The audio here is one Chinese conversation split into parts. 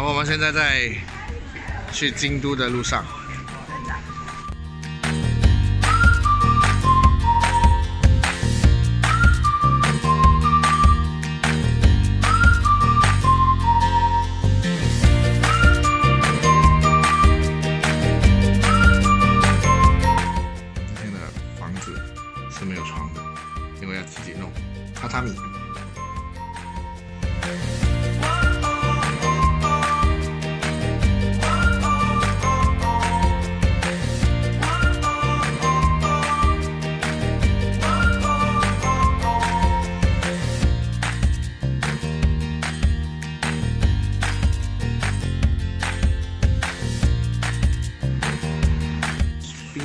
我们现在在去京都的路上。今天的房子是没有床的，因为要自己弄榻榻米。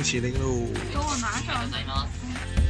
麒麟路。给我拿上，再。